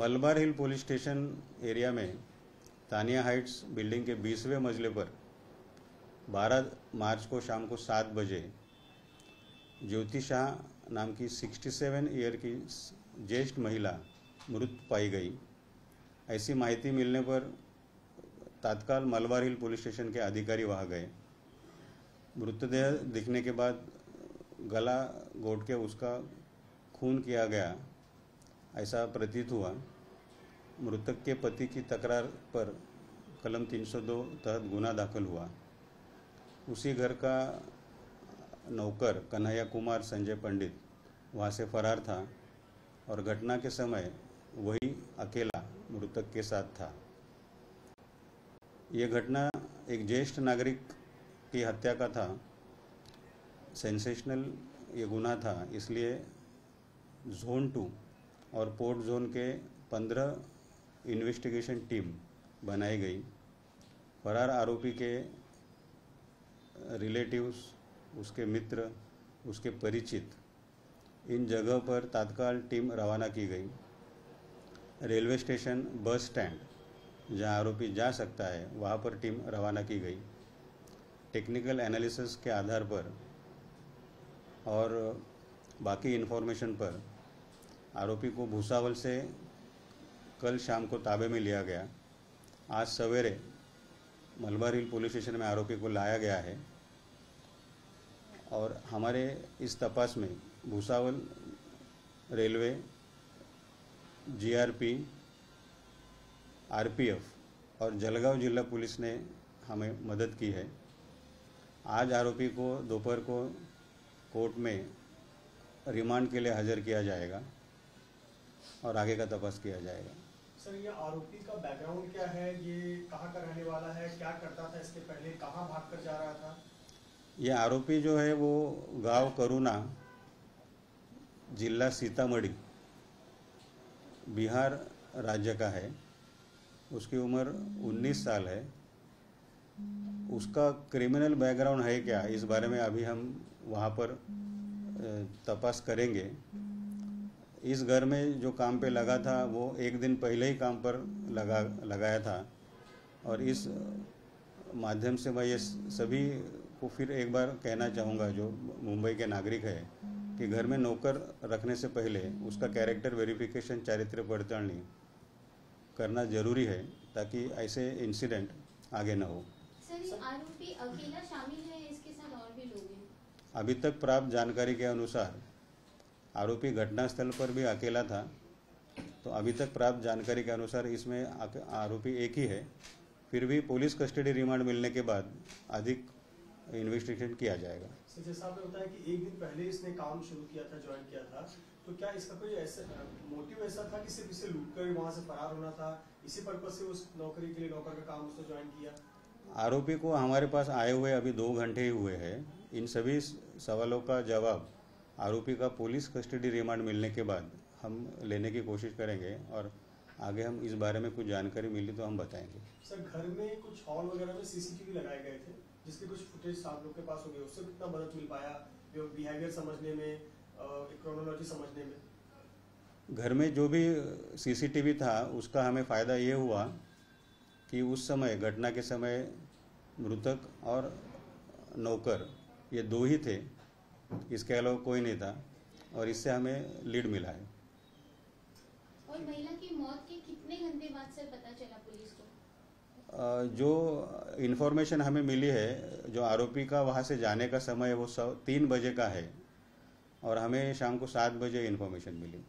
Malabar Hill police station area में Tania Heights building के बीसवें मंजिले पर 12 मार्च को शाम को सात बजे ज्योति शाह नाम की 67 ईयर की ज्येष्ठ महिला मृत पाई गई। ऐसी माहिती मिलने पर तत्काल मलबार हिल पुलिस स्टेशन के अधिकारी वहाँ गए। मृतदेह दिखने के बाद गला घोट के उसका खून किया गया, ऐसा प्रतीत हुआ। मृतक के पति की तकरार पर कलम 302 तहत गुना दाखिल हुआ। उसी घर का नौकर कन्हैया कुमार संजय पंडित वहाँ से फरार था और घटना के समय वही अकेला मृतक के साथ था। ये घटना एक ज्येष्ठ नागरिक की हत्या का था। सेंसेशनल ये गुना था, इसलिए जोन टू और पोर्ट जोन के पंद्रह इन्वेस्टिगेशन टीम बनाई गई। फरार आरोपी के रिलेटिव्स उसके मित्र, उसके परिचित, इन जगह पर तत्काल टीम रवाना की गई। रेलवे स्टेशन, बस स्टैंड, जहाँ आरोपी जा सकता है, वहाँ पर टीम रवाना की गई। टेक्निकल एनालिसिस के आधार पर और बाकी इन्फॉर्मेशन पर आरोपी को भूसावल से कल शाम को ताबे में लिया गया। आज सवेरे मलबार हिल पुलिस स्टेशन में आरोपी को लाया गया है और हमारे इस तपास में भूसावल रेलवे, जीआरपी, आरपीएफ और जलगांव जिला पुलिस ने हमें मदद की है। आज आरोपी को दोपहर को कोर्ट में रिमांड के लिए हाजिर किया जाएगा और आगे का तपास किया जाएगा। सर, ये आरोपी का बैकग्राउंड क्या है? ये कहाँ का रहने वाला है? क्या करता था इसके पहले? कहाँ भाग कर जा रहा था? ये आरोपी जो है, वो गाँव करुणा, जिला सीतामढ़ी, बिहार राज्य का है। उसकी उम्र 19 साल है। उसका क्रिमिनल बैकग्राउंड है क्या? इस बारे में अभी हम वहाँ पर तपास करेंगे। इस घर में जो काम पे लगा था वो एक दिन पहले ही काम पर लगा लगाया था। और इस माध्यम से मैं ये सभी को फिर एक बार कहना चाहूँगा जो मुंबई के नागरिक है कि घर में नौकर रखने से पहले उसका कैरेक्टर वेरिफिकेशन चारित्र पड़तालनी करना ज़रूरी है ताकि ऐसे इंसिडेंट आगे न हो। आरोपी अकेला शामिल है इसके साथ और भी लोग हैं? अभी तक प्राप्त जानकारी के अनुसार आरोपी घटनास्थल पर भी अकेला था। तो अभी तक प्राप्त जानकारी के अनुसार इसमें आरोपी एक ही है। फिर भी पुलिस कस्टडी रिमांड मिलने के बाद अधिक इन्वेस्टिगेशन किया जाएगा। जैसा आपने बताया कि एक दिन पहले इसने काम शुरू किया था ज्वाइन किया था तो क्या इसका कोई ऐसा मोटिव ऐसा था कि सिर्फ़ इसे लूट कर वहाँ से फरार होना था? इसी पर्पज से उस नौकरी के लिए नौकर का काम उसने ज्वाइन किया? आरोपी को हमारे पास आए हुए अभी दो घंटे ही हुए हैं। इन सभी सवालों का जवाब आरोपी का पुलिस कस्टडी रिमांड मिलने के बाद हम लेने की कोशिश करेंगे और आगे हम इस बारे में कुछ जानकारी मिली तो हम बताएँगे। सर घर में कुछ हॉल वगैरह में सीसीटीवी लगाए गए थे जिसके कुछ फुटेज आप लोग के पास हो गए उससे कितना मदद मिल पाया बिहेवियर समझने में क्रोनोलॉजी समझने में? घर में जो भी सीसीटीवी था उसका हमें फ़ायदा ये हुआ कि उस समय घटना के समय मृतक और नौकर ये दो ही थे। इसके अलावा कोई नहीं था और इससे हमें लीड मिला है। और महिला की मौत के कितने घंटे बाद सर पता चला पुलिस को? जो इन्फॉर्मेशन हमें मिली है जो आरोपी का वहाँ से जाने का समय वो सौ तीन बजे का है और हमें शाम को सात बजे इन्फॉर्मेशन मिली।